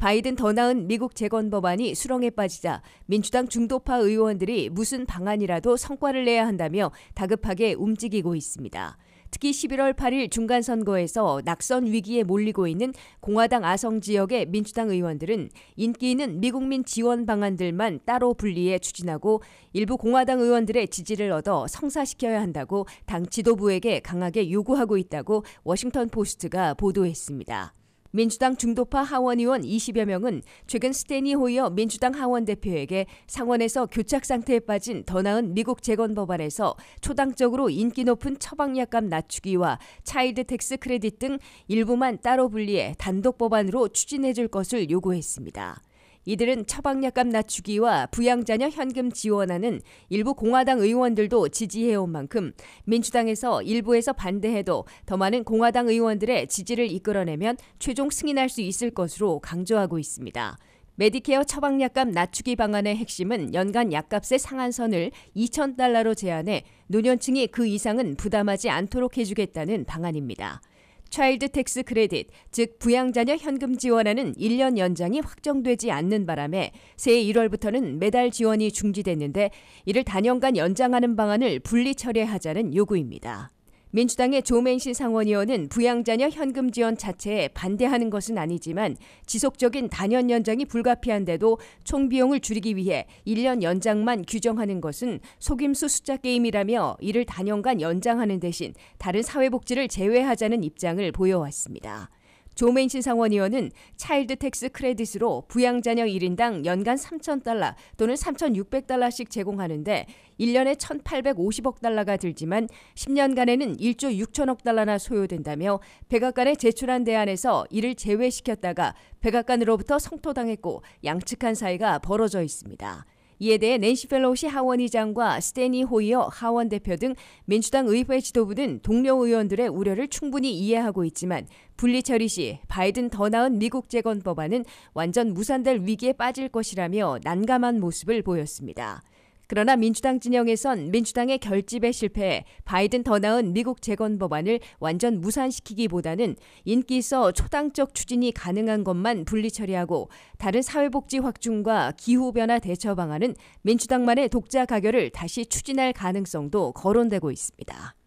바이든 더 나은 미국 재건 법안이 수렁에 빠지자 민주당 중도파 의원들이 무슨 방안이라도 성과를 내야 한다며 다급하게 움직이고 있습니다. 특히 11월 8일 중간 선거에서 낙선 위기에 몰리고 있는 공화당 아성 지역의 민주당 의원들은 인기 있는 미국민 지원 방안들만 따로 분리해 추진하고 일부 공화당 의원들의 지지를 얻어 성사시켜야 한다고 당 지도부에게 강하게 요구하고 있다고 워싱턴 포스트가 보도했습니다. 민주당 중도파 하원 의원 20여 명은 최근 스테니 호이어 민주당 하원 대표에게 상원에서 교착 상태에 빠진 더 나은 미국 재건 법안에서 초당적으로 인기 높은 처방약값 낮추기와 Child Tax Credit 등 일부만 따로 분리해 단독 법안으로 추진해 줄 것을 요구했습니다. 이들은 처방약값 낮추기와 부양자녀 현금 지원하는 일부 공화당 의원들도 지지해온 만큼 민주당에서 일부에서 반대해도 더 많은 공화당 의원들의 지지를 이끌어내면 최종 승인할 수 있을 것으로 강조하고 있습니다. 메디케어 처방약값 낮추기 방안의 핵심은 연간 약값의 상한선을 2,000달러로 제한해 노년층이 그 이상은 부담하지 않도록 해주겠다는 방안입니다. Child Tax Credit, 즉 부양자녀 현금 지원하는 1년 연장이 확정되지 않는 바람에 새해 1월부터는 매달 지원이 중지됐는데 이를 다년간 연장하는 방안을 분리 처리하자는 요구입니다. 민주당의 조 맨신 상원의원은 부양자녀 현금 지원 자체에 반대하는 것은 아니지만 지속적인 다년 연장이 불가피한데도 총 비용을 줄이기 위해 1년 연장만 규정하는 것은 속임수 숫자 게임이라며 이를 다년간 연장하는 대신 다른 사회복지를 제외하자는 입장을 보여왔습니다. 조 맨신 상원의원은 Child Tax Credit으로 부양자녀 1인당 연간 3,000달러 또는 3,600달러씩 제공하는데 1년에 1,850억 달러가 들지만 10년간에는 1조 6천억 달러나 소요된다며 백악관에 제출한 대안에서 이를 제외시켰다가 백악관으로부터 성토당했고 양측 간 사이가 벌어져 있습니다. 이에 대해 낸시 펠로시 하원 의장과 스테니 호이어 하원 대표 등 민주당 의회 지도부는 동료 의원들의 우려를 충분히 이해하고 있지만 분리 처리 시 바이든 더 나은 미국 재건 법안은 완전 무산될 위기에 빠질 것이라며 난감한 모습을 보였습니다. 그러나 민주당 진영에선 민주당의 결집에 실패해 바이든 더 나은 미국 재건 법안을 완전 무산시키기보다는 인기 있어 초당적 추진이 가능한 것만 분리 처리하고 다른 사회복지 확충과 기후변화 대처 방안은 민주당만의 독자 가결을 다시 추진할 가능성도 거론되고 있습니다.